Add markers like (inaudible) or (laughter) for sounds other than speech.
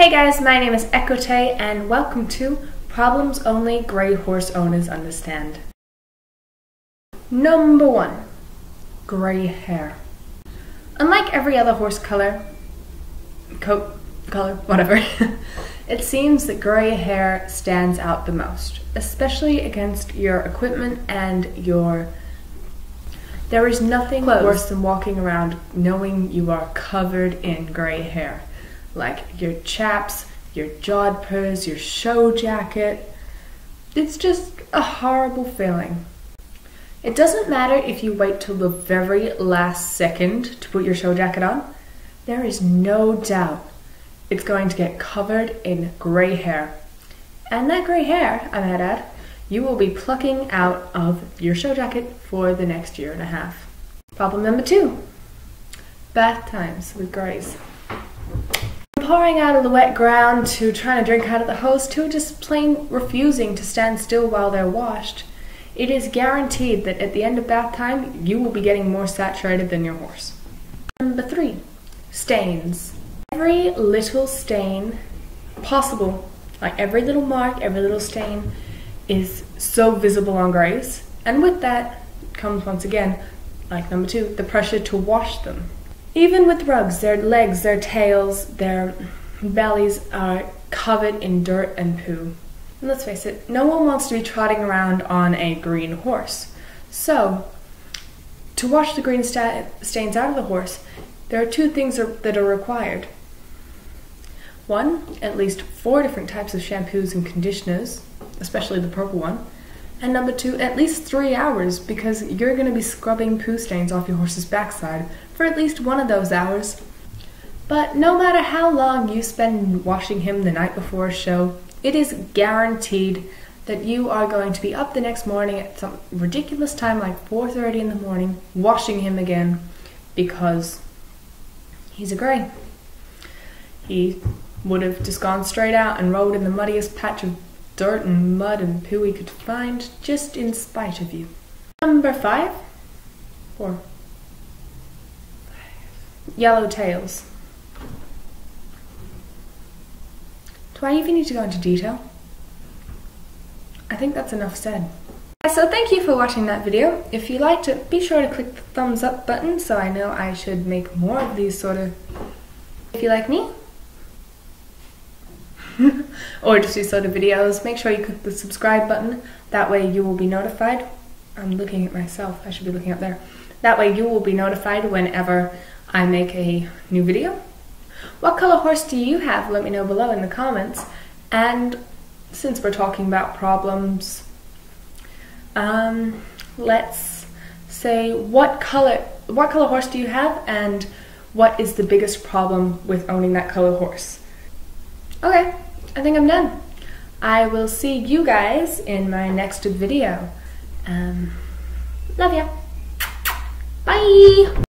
Hey guys, my name is Equitay and welcome to Problems Only Grey Horse Owners Understand. Number one, grey hair. Unlike every other horse color, coat color, whatever, (laughs) it seems that grey hair stands out the most, especially against your equipment and your there is nothing Clothes. worse than walking around knowing you are covered in grey hair. Like your chaps, your jodhpurs, your show jacket. It's just a horrible feeling. It doesn't matter if you wait till the very last second to put your show jacket on. There is no doubt it's going to get covered in grey hair. And that grey hair, I might add, you will be plucking out of your show jacket for the next year and a half. Problem number two, bath times with greys. Pouring out of the wet ground to trying to drink out of the hose to just plain refusing to stand still while they're washed, it is guaranteed that at the end of bath time, you will be getting more saturated than your horse. Number three, stains. Every little stain possible, like every little mark, every little stain, is so visible on greys. And with that comes once again, like number two, the pressure to wash them. Even with rugs, their legs, their tails, their bellies are covered in dirt and poo. And let's face it, no one wants to be trotting around on a green horse. So, to wash the green sta stains out of the horse, there are two things are, that are required. One, at least four different types of shampoos and conditioners, especially the purple one. And number two, at least three hours because you're going to be scrubbing poo stains off your horse's backside for at least one of those hours. But no matter how long you spend washing him the night before a show, it is guaranteed that you are going to be up the next morning at some ridiculous time like 4:30 in the morning washing him again because he's a grey. He would have just gone straight out and rolled in the muddiest patch of dirt and mud and poo he could find just in spite of you. Number five? Four. Yellow tails. Do I even need to go into detail? I think that's enough said. So thank you for watching that video. If you liked it, be sure to click the thumbs up button so I know I should make more of these sort of... If you like me, (laughs) or just sort of videos, make sure you click the subscribe button. That way you will be notified. I'm looking at myself, I should be looking up there. That way you will be notified whenever I make a new video. What color horse do you have? Let me know below in the comments. And since we're talking about problems, um, let's say what color what color horse do you have and what is the biggest problem with owning that color horse? Okay, I think I'm done. I will see you guys in my next video. Um, love ya. Bye.